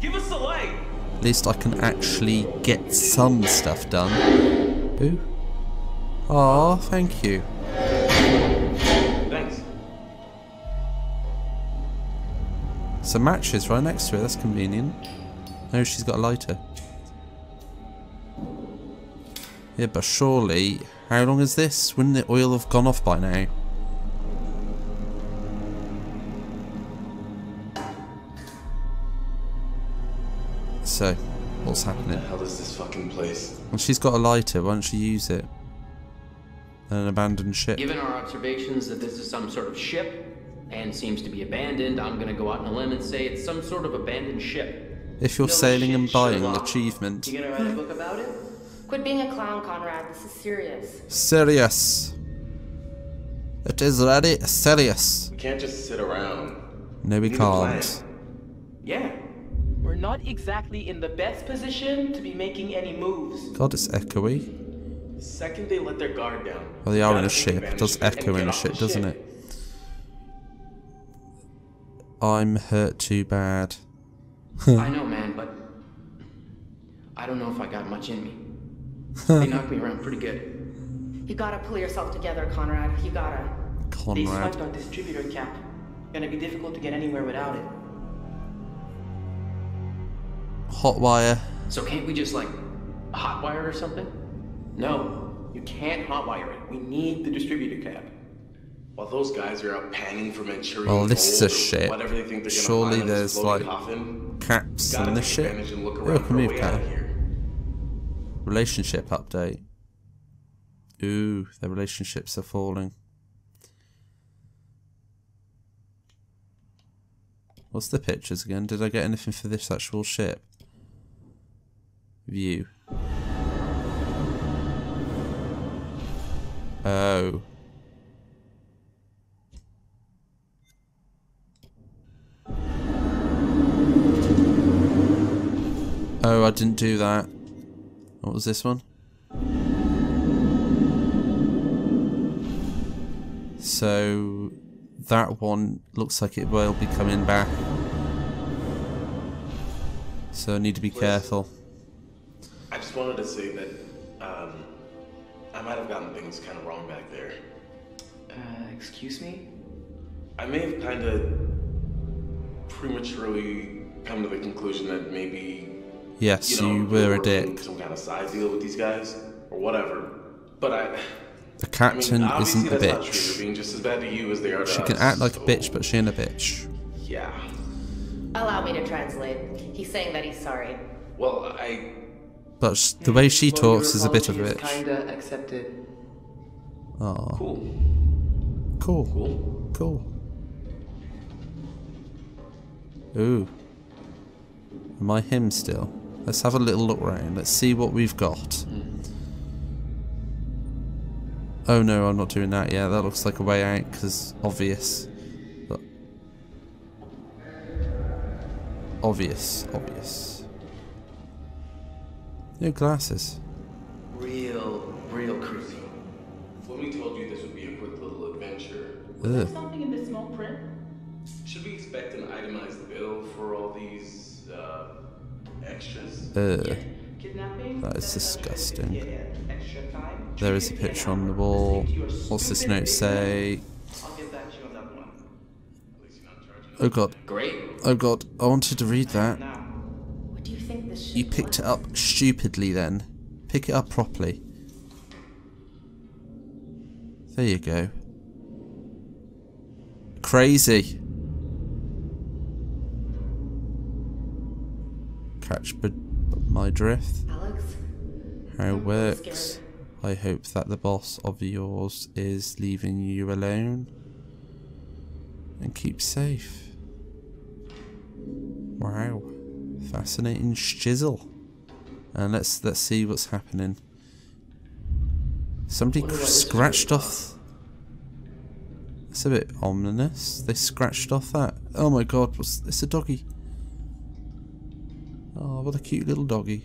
Give us the light. At least I can actually get some stuff done. Ooh. Aw, thank you. Thanks. Some matches right next to her, that's convenient. Oh, she's got a lighter. Yeah, but surely, how long is this? Wouldn't the oil have gone off by now? So, what's What the happening? hell is this fucking place? Well, she's got a lighter, why don't she use it? An abandoned ship. Given our observations that this is some sort of ship and seems to be abandoned, I'm gonna go out on a limb and say it's some sort of abandoned ship. If you're No sailing and buying an Sherlock. achievement. You gonna write a book about it? Quit being a clown, Conrad. This is serious. Serious. It is ready serious. We can't just sit around. No, we need can't. Yeah. We're not exactly in the best position to be making any moves. God, it's echoey. The second they let their guard down. Well, they are in gotta a take ship. It does of it and echo in a off ship, doesn't ship. it? I'm hurt too bad. I know, man, but I don't know if I got much in me. they knocked me around pretty good. You gotta pull yourself together, Conrad. You gotta. Conrad. They Conrad. swiped our distributor cap. Gonna be difficult to get anywhere without it. Hotwire. So can't we just like hotwire it or something? No, you can't hotwire it. We need the distributor cap. While those guys are out panning for Manchurian Oh, this is a gold or ship. Whatever they think they're Surely this there's, like, coffin, Caps gotta on the ship. advantage and look around can a move way out of cat. here. Relationship update. Ooh, their relationships are falling. What's the pictures again? Did I get anything for this actual ship? View. Oh. Oh, I didn't do that. What was this one? So that one looks like it will be coming back. So I need to be careful. I just wanted to say that um, I might have gotten things kind of wrong back there. Uh, excuse me? I may have kind of prematurely come to the conclusion that maybe Yes, you, know, you were a dick. Some kind of side deal with these guys or whatever. But I, The I mean, captain isn't a that's not true. Bitch. being just as bad to you as they are to She can act like a bitch, but she ain't a bitch. Yeah. Allow me to translate. He's saying that he's sorry. Well, I But sh- the way she talks is a bit of a apology bitch. Kinda accepted. Oh, cool, cool, cool. cool. Ooh. Am I him still? Let's have a little look round. Let's see what we've got. Oh no, I'm not doing that yet. That looks like a way out because obvious. But obvious, obvious. No glasses. Real, real creepy. When we told you this would be a quick little adventure, Ugh. Something in the small print? should we expect an itemized bill for all these uh, extras? Ugh. Kidnapping? That is disgusting. Yeah, yeah. Extra time? There is a picture on the wall. What's this note say? I'll get back to you on that one. At least you're not charging us. Oh god. Great. Oh god. I wanted to read that. Now. What do you think this ship You picked it up stupidly then. Pick it up properly. There you go. Crazy. Catch b- my drift. Alex? How it works. I hope that the boss of yours is leaving you alone. And keep safe. Wow. Fascinating shizzle. And let's let's see what's happening. Somebody Wonder cr- what this is scratched off. It's a bit ominous. They scratched off that. Oh my god, what's it's a doggy. Oh, what a cute little doggy.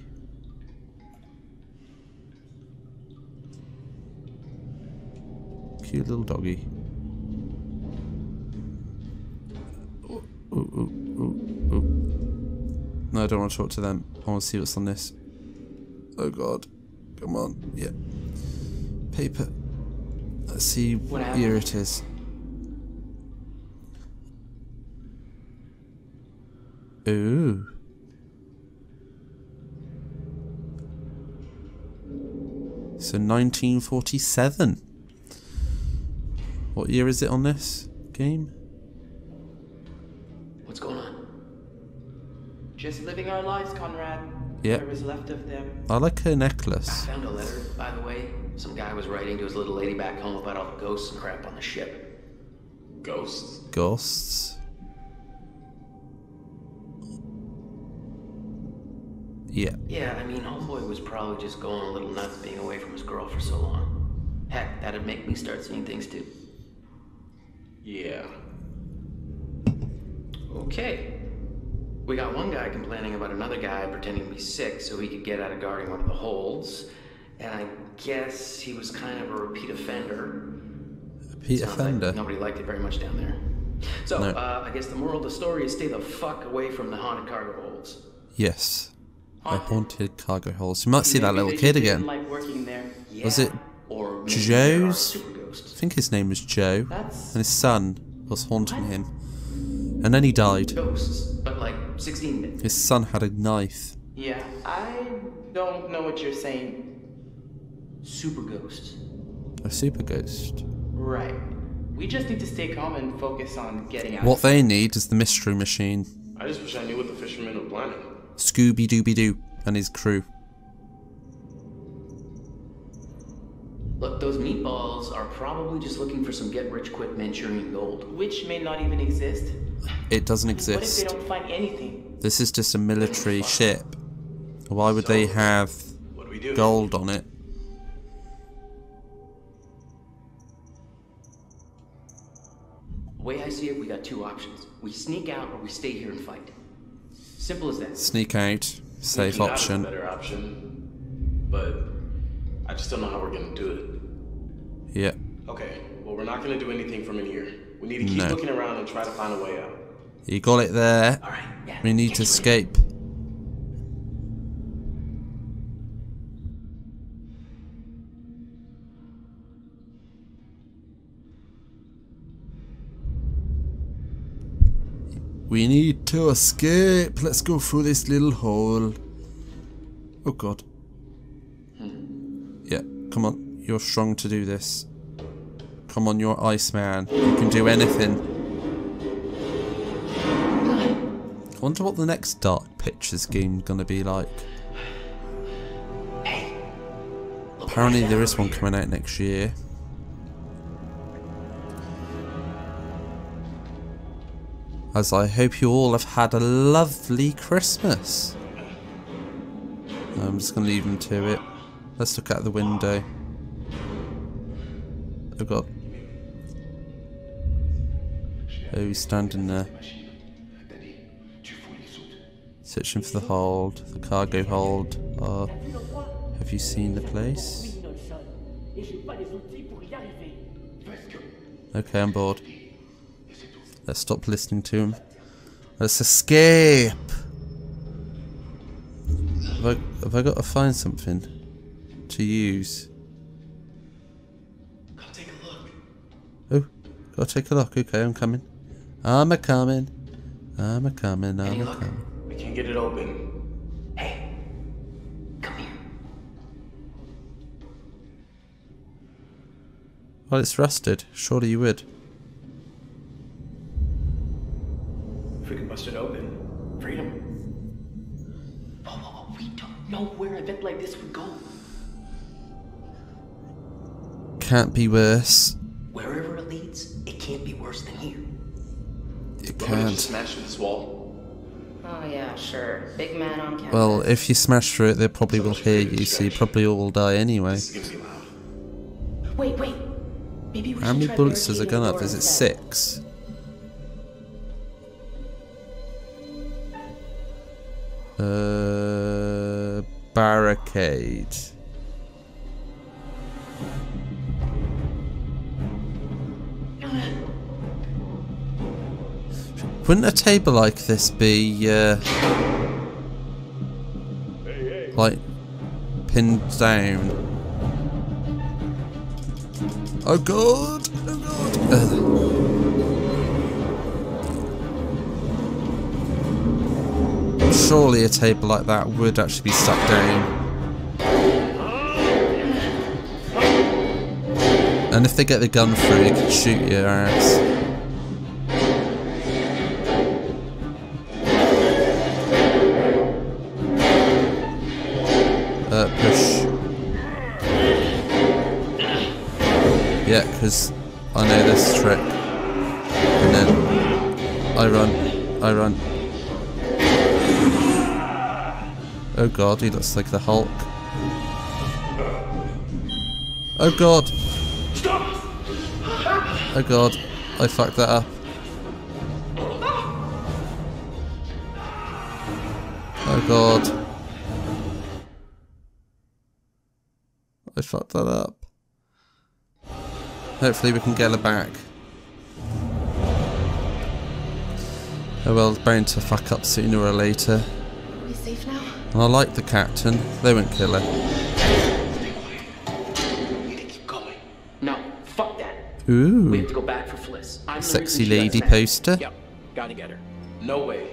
Cute little doggy. Ooh, ooh, ooh. No, I don't want to talk to them. I want to see what's on this. Oh god. Come on. Yeah. Paper. Let's see What year it is. Ooh. So 1947. What year is it on this game? Just living our lives, Conrad. Yep. Whatever's left of them. I like her necklace. I found a letter, by the way. Some guy was writing to his little lady back home about all the ghosts and crap on the ship. Ghosts? Ghosts. Yeah. Yeah, I mean, homeboy was probably just going a little nuts being away from his girl for so long. Heck, that'd make me start seeing things too. Yeah. Okay. We got one guy complaining about another guy pretending to be sick so he could get out of guarding one of the holds. And I guess he was kind of a repeat offender. Pete Sounds like Offender. nobody liked it very much down there. So, No. uh, I guess the moral of the story is stay the fuck away from the haunted cargo holds. Yes. The Haunted. haunted cargo holds. You might see that little kid again. like there. Was it or maybe Joe's? I think his name was Joe. That's And his son was haunting him. And then he died. Ghosts, 16 bit. His son had a knife. yeah. I don't know what you're saying. Super ghost. A super ghost. Right. We just need to stay calm and focus on getting out. What they need is the mystery machine. I just wish I knew what the fishermen were planning. Scooby Dooby Doo and his crew. Look, those meatballs are probably just looking for some get rich quick Manchurian gold. Which may not even exist. It doesn't exist. What if they don't find anything? This is just a military ship. Why would they have What do we do? gold on it? The way I see it, we got two options. We sneak out or we stay here and fight. Simple as that. Sneak out. Safe Sneaking out a option. better option. But I just don't know how we're gonna do it. Yeah. Okay, well we're not gonna do anything from in here. We need to keep No. looking around and try to find a way out. You got it there. Alright, yeah. We need get to escape. We need to escape. Let's go through this little hole. Oh god. Come on. You're strong to do this. Come on, you're Iceman. You can do anything. I wonder what the next Dark Pictures game gonna be like. Apparently there is one coming out next year. As I hope you all have had a lovely Christmas. I'm just gonna leave them to it. Let's look out the window. God. Oh, he's standing there. Searching for the hold, the cargo hold. Uh, have you seen the place? Okay, I'm bored. Let's stop listening to him. Let's escape! Have I, have I got to find something to use? Come take a look. Oh, gotta take a look. Okay, I'm coming. I'm a coming. I'm a coming. I'm a coming. We can't get it open. Hey. Come here. Well, it's rusted. Surely you would. If we can bust it open, freedom. Whoa, whoa, whoa. We don't know where an event like this would go. Can't be worse. Wherever it leads, it can't be worse than here. It Want me just can't. smash this wall? Oh yeah, sure. Big man on campus. Well, if you smash through it, they probably will hear you, so you probably all die anyway. This is gonna be loud. wait, wait. Maybe we How many bullets does it barricading gun the up? Is it instead. six? Uh, barricade. Wouldn't a table like this be uh, like pinned down. Oh god! Oh god! Ugh. Surely a table like that would actually be stuck down. And if they get the gun through, they can shoot your ass. Yeah, because I know this trick. And then I run, I run. Oh god, he looks like the Hulk. Oh god! Oh god, I fucked that up. Oh god. I fucked that up. Hopefully we can get her back. Oh well, it's bound to fuck up sooner or later. Are we safe now? And I like the captain. They won't kill her. We need to keep going. No, fuck that. We have Ooh. to go back for Fliss. I'm Sexy reason she got lady poster. Yep, gotta get her. No way.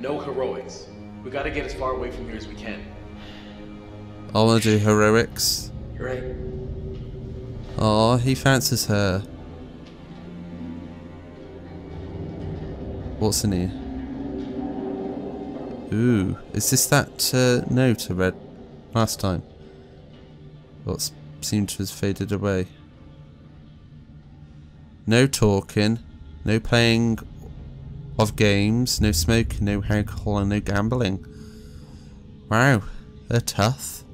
No heroics. We gotta get as far away from here as we can. I want to do heroics. You're right. Oh, he fancies her. What's in here? Ooh, is this that uh, note I read last time? What seemed to have faded away. No talking, no playing of games, no smoking, no alcohol, and no gambling. Wow, they're tough.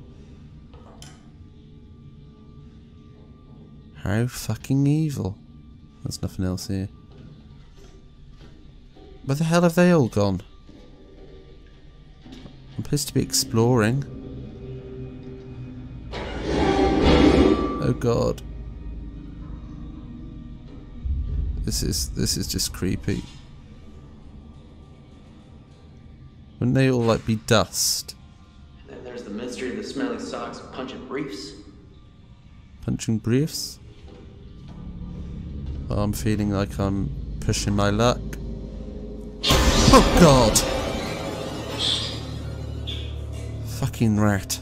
How fucking evil. There's nothing else here. Where the hell have they all gone? I'm supposed to be exploring. Oh god. This is this is just creepy. Wouldn't they all like be dust? And then there's the mystery of the smelly socks and punching briefs. Punching briefs? Oh, I'm feeling like I'm pushing my luck. Oh god! Fucking rat.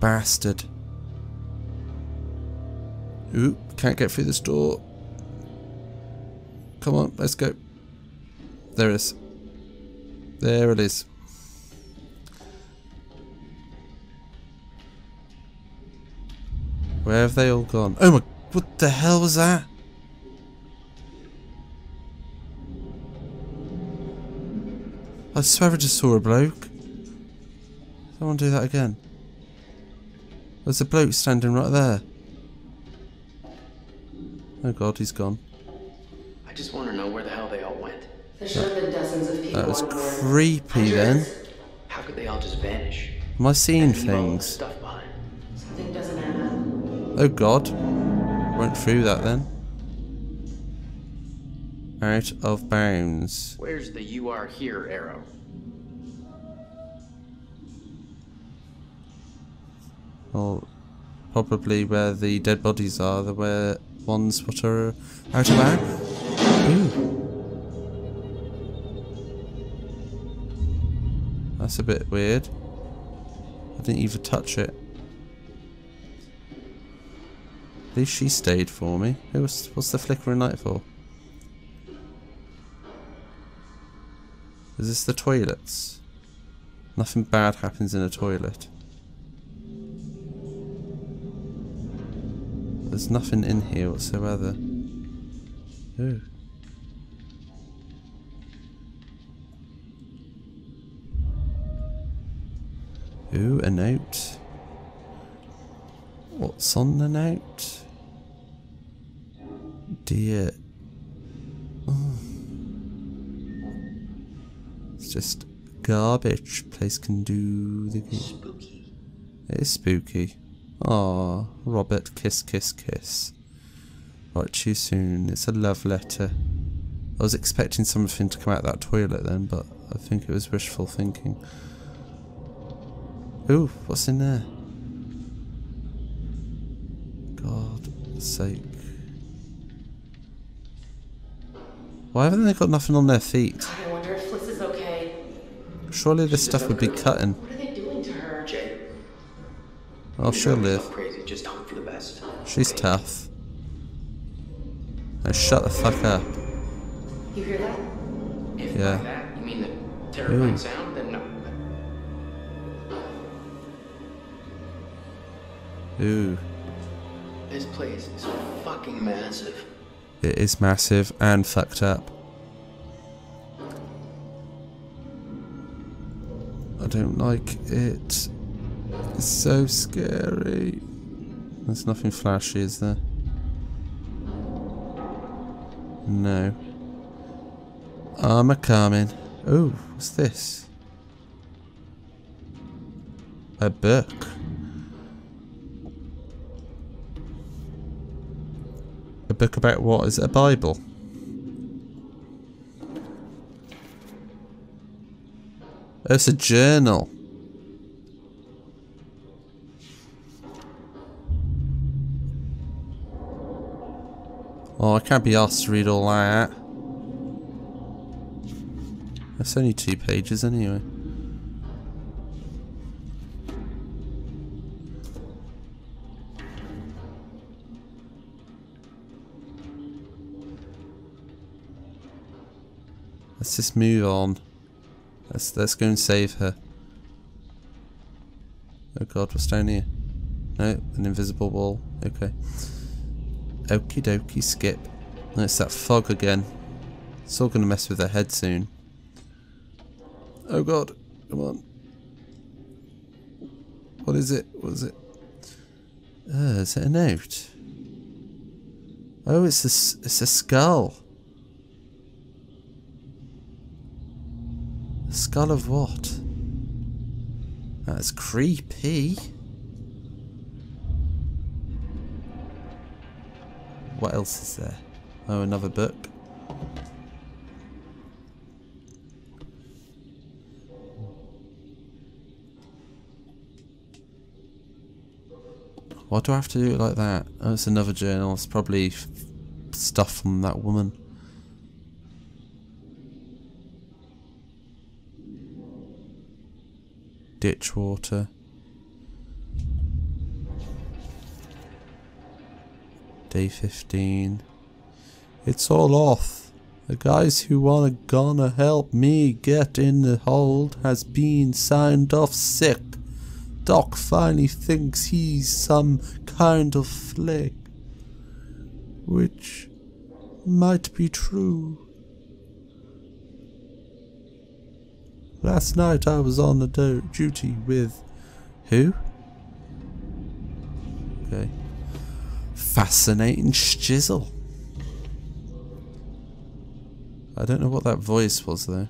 Bastard. Oop, can't get through this door. Come on, let's go. There it is. There it is. Where have they all gone? Oh my, what the hell was that? I swear I just saw a bloke. Someone do that again. There's a bloke standing right there. Oh god, he's gone. I just want to know where the hell they all went. There should have been dozens of people That was on board. creepy then. How could they all just vanish? Am I seeing Leave all things? Oh god. Went through that then. Out of bounds. Where's the "you are here" arrow? Well, probably where the dead bodies are, the where ones what are out of bounds. Ooh. That's a bit weird. I didn't even touch it. At least she stayed for me. Who was, what's the flickering light for? Is this the toilets? Nothing bad happens in a toilet. There's nothing in here whatsoever. Ooh. Ooh, a note. What's on the note? Dear. Oh. It's just garbage. Place can do the. Spooky. It is spooky. Aw, Robert, kiss, kiss, kiss. Write to you soon. It's a love letter. I was expecting something to come out that toilet then, but I think it was wishful thinking. Ooh, what's in there? God's sake. Why haven't they got nothing on their feet? I wonder if Fliss is okay. Surely this stuff would be cutting. What are they doing to her? Jay, Oh, she'll live. crazy. Just hope for the best. She's okay? tough. Now shut the fuck up. You hear that? If Yeah. by that you mean the terrifying Ooh. sound, then no. Ooh. This place is fucking massive. It is massive and fucked up. I don't like it. It's so scary. There's nothing flashy, is there? No. Armor coming. Oh, what's this? A book. Book about what? Is a Bible? It's a journal. Oh, I can't be asked to read all that. It's only two pages anyway. Let's just move on. Let's let's go and save her. Oh god, what's down here? No, an invisible wall. Okay. Okie dokie, skip. No, it's that fog again. It's all gonna mess with her head soon. Oh god, come on. What is it? What is it? Uh, is it a note? Oh, it's a, it's a skull. Skull of what? That's creepy. What else is there? Oh, another book. Why do I have to do it like that? Oh, it's another journal. It's probably stuff from that woman. Ditch water. Day 15. It's all off. The guys who wanna gonna help me get in the hold has been signed off sick. Doc finally thinks he's some kind of flake. Which might be true. Last night I was on the do- duty with. Who? Okay. Fascinating shizzle. I don't know what that voice was though.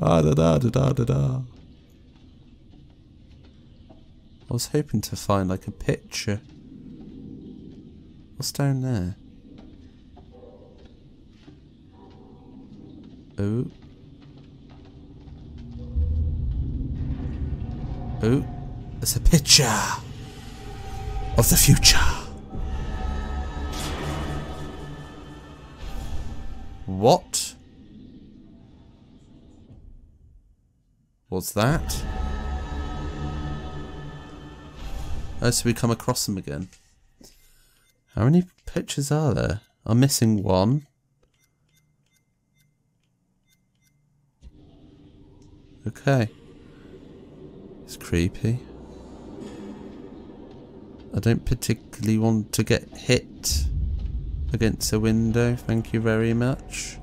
Ah da da da da da da. I was hoping to find like a picture. What's down there? Oh. There's a picture of the future. What? What's that? Oh, so we come across them again. How many pictures are there? I'm missing one. Okay. It's creepy. I don't particularly want to get hit against a window, thank you very much.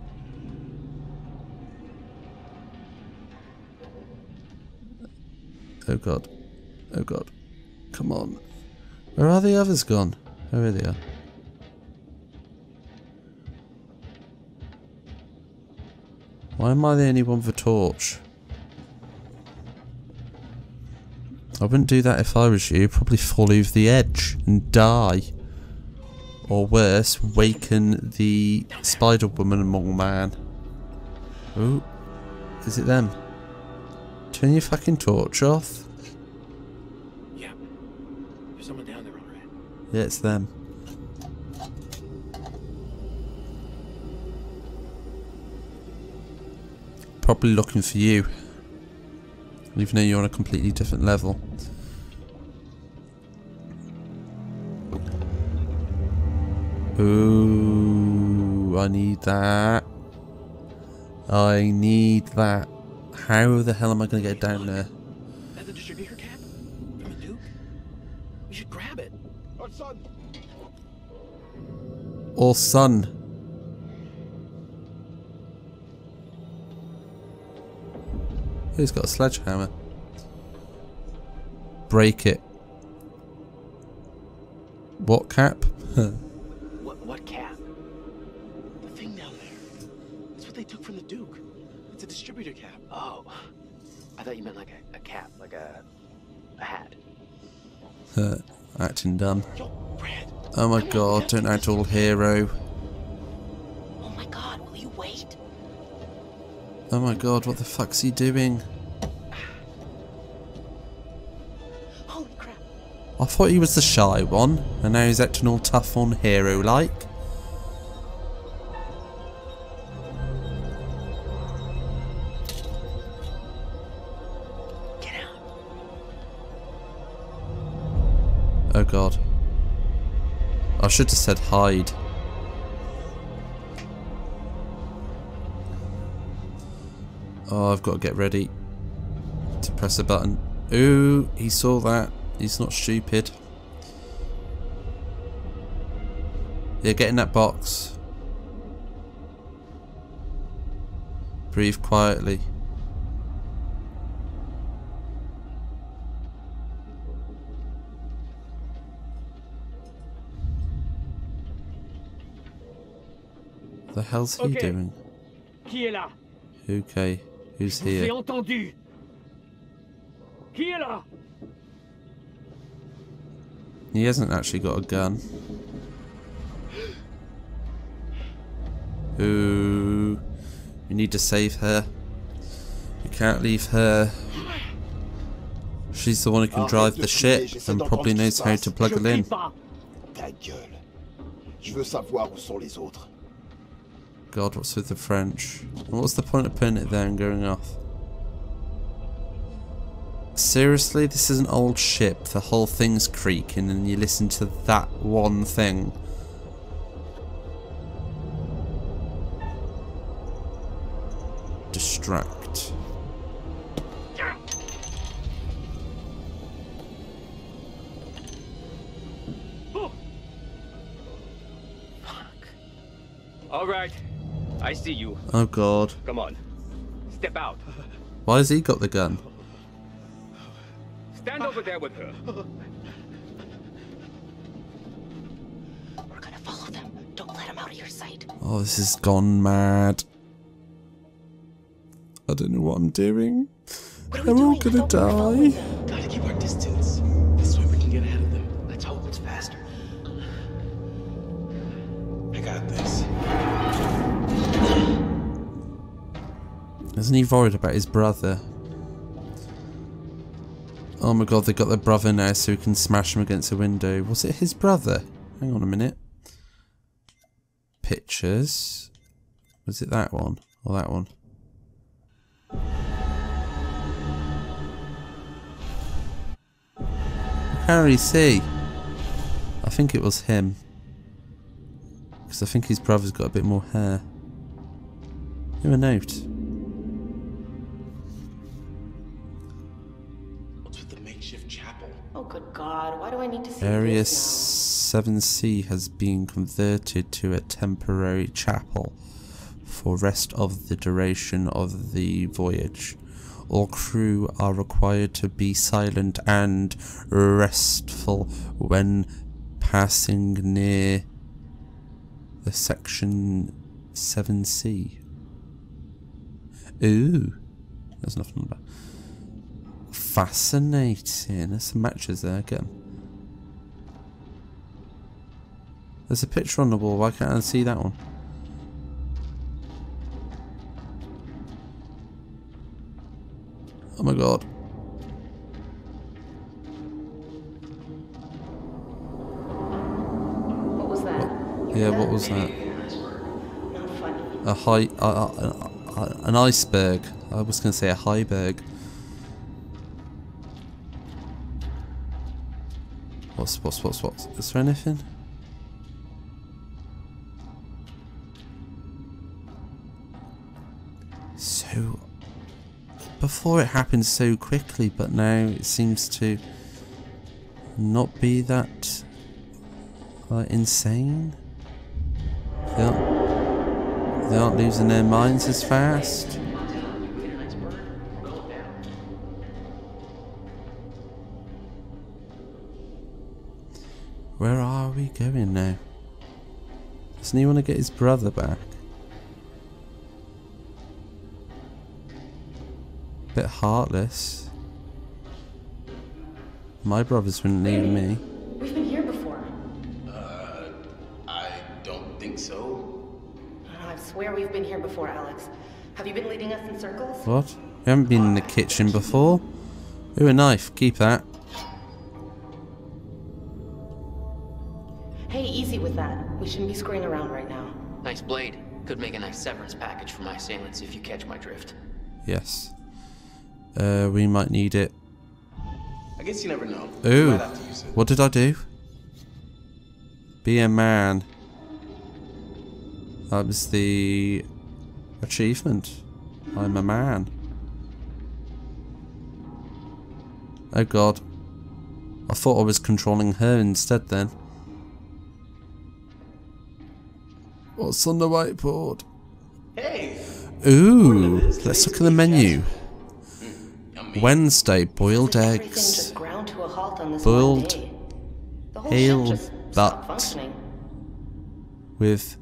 Oh god. Oh god. Come on. Where are the others gone? Oh, here they are. Why am I the only one with a torch? I wouldn't do that if I was you. Probably fall over the edge and die. Or worse, waken the Spider Woman and Mole Man. Oh, is it them? Turn your fucking torch off. Yeah. There's someone down there already. Yeah, it's them. Probably looking for you. Even though you're on a completely different level. Ooh, I need that. I need that. How the hell am I going to get down there? That the distributor cap? From the Duke? We should grab it. Or sun. Who's got a sledgehammer? Break it. What cap? What, what cap? The thing down there. That's what they took from the Duke. It's a distributor cap. Oh, I thought you meant like a, a cap, like a, a hat. Acting dumb. Oh my god, don't act all hero. Oh my god, what the fuck's he doing? Holy crap. I thought he was the shy one, and now he's acting all tough on hero like. Get out. Oh god. I should have said hide. Oh, I've got to get ready to press a button. Ooh, he saw that. He's not stupid. Yeah, get in that box. Breathe quietly. The hell's he Okay. doing? Okay, who's Je vous here? Euh, entendu. Qui est là He hasn't actually got a gun. Ooh, we need to save her. We can't leave her. She's the one who can drive the ship and probably knows how to plug Je it in. Ta gueule. Je veux savoir où sont les autres. God, what's with the French? What's the point of putting it there and going off? Seriously, this is an old ship. The whole thing's creaking, and you listen to that one thing. Distract. All right. I see you. Oh God, Come on. Step out. why has he got the gun? Stand over there with her. We're gonna follow them. Don't let them out of your sight. Oh, this has gone mad. I don't know what I'm doing. What are we I'm all doing? I gonna thought we die. Isn't he worried about his brother? Oh my god, they got their brother now so he can smash him against a window. Was it his brother? Hang on a minute. Pictures. Was it that one? Or that one? Really see. I think it was him. Because I think his brother's got a bit more hair. Who a Area 7C has been converted to a temporary chapel for rest of the duration of the voyage. All crew are required to be silent and restful when passing near the section 7C. Ooh, there's nothing about. Fascinating. There's some matches there. Get 'em. There's a picture on the wall. Why can't I see that one? Oh my god. What was that? Yeah, what was that? A high, uh, uh, uh, an iceberg. I was going to say a highberg. What's, what's, what's, what's? Is there anything? Before it happened so quickly, but now it seems to not be that uh, insane. They aren't, they aren't losing their minds as fast. Where are we going now? Doesn't he want to get his brother back? Bit heartless. My brothers wouldn't leave me. We've been here before. Uh, I don't think so. Oh, I swear we've been here before, Alex. Have you been leading us in circles? What? We haven't been in the kitchen before. Ooh, a knife. Keep that. Hey, easy with that. We shouldn't be screwing around right now. Nice blade. Could make a nice severance package for my assailants if you catch my drift. Yes. Uh, we might need it. I guess you never know. Ooh. might have to use it. What did I do? Be a man. That was the achievement. I'm a man. Oh god. I thought I was controlling her instead then. What's on the whiteboard? Hey! Ooh, let's look at the menu. Wednesday, boiled As if everything eggs. ground to a halt on this Boiled one day. The whole pale ship just stopped butt. with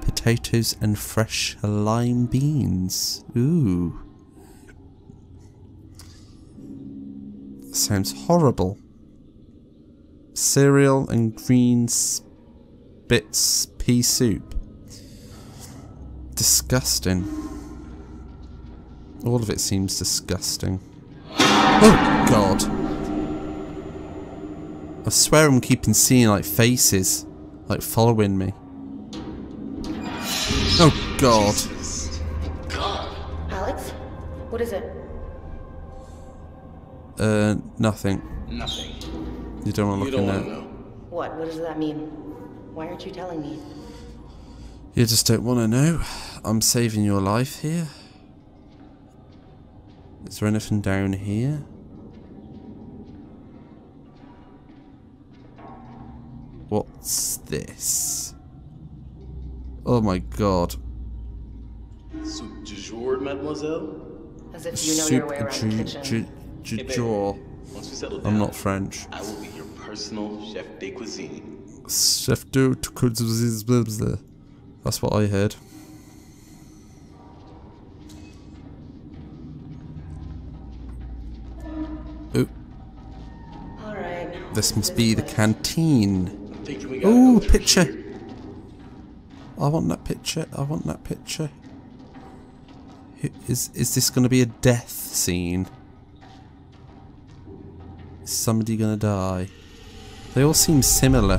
potatoes and fresh lime beans. Ooh. Sounds horrible. Cereal and green bits pea soup. Disgusting. All of it seems disgusting. Oh, God. I swear I'm keeping seeing like faces, like following me. Oh god. Alex? What is it? Uh, nothing. Nothing. You don't want to look don't in there. know. What? What does that mean? Why aren't you telling me? You just don't want to know. I'm saving your life here. Is there anything down here? What's this? Oh my god. Soup du jour, mademoiselle? As if you know your way around the ju- kitchen. ju- ju- Hey, babe. jaw. Once we settle down, I'm not French. I will be your personal chef de cuisine. Chef de cuisine. That's what I heard. This must be the canteen. I'm thinking we gotta Ooh, picture. I want that picture. I want that picture. Is is this going to be a death scene? Is somebody going to die? They all seem similar.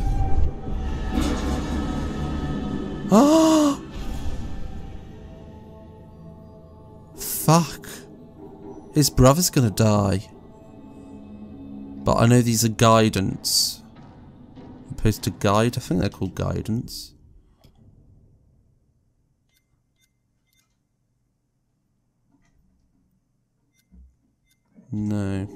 Ah! Fuck. His brother's going to die. But I know these are guidance. Opposed to guide. I think they're called guidance. No.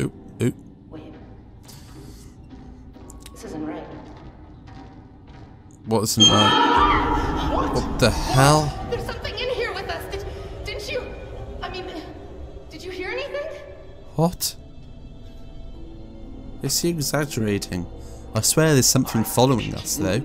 Oop, oop. What isn't right? What the hell? There's something in here with us. Did, didn't you? I mean, did you hear anything? What? Is he exaggerating? I swear there's something following us though.